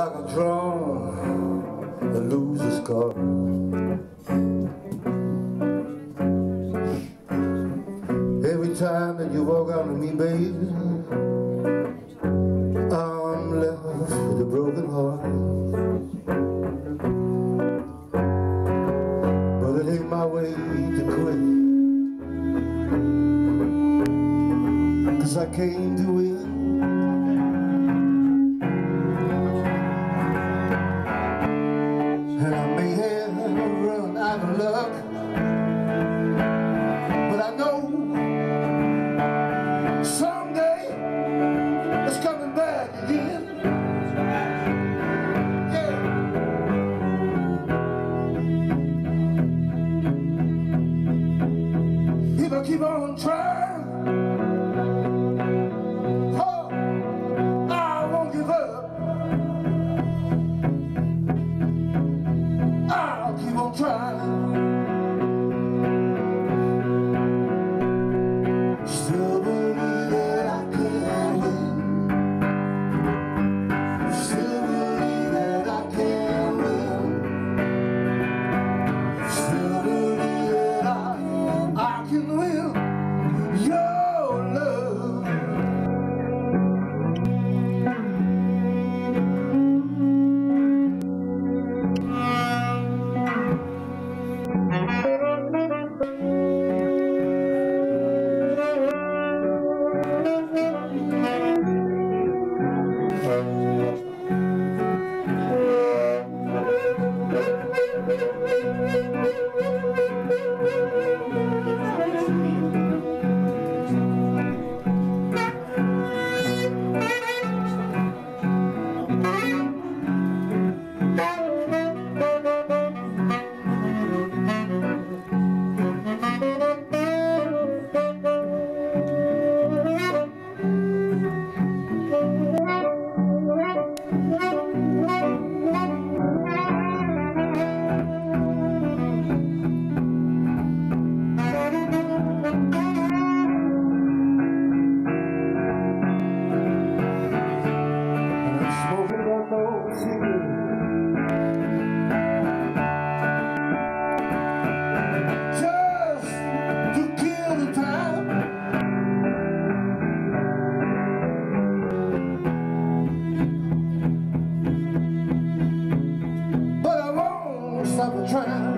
like a drum that loses card. Every time that you walk out with me, baby, I'm left with a broken heart. But it ain't my way to quit. Cause I can't do it. I keep on trying won't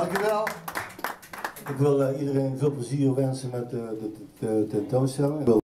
Dankjewel. Ik wil eh, iedereen veel plezier wensen met de, de, de, de tentoonstelling.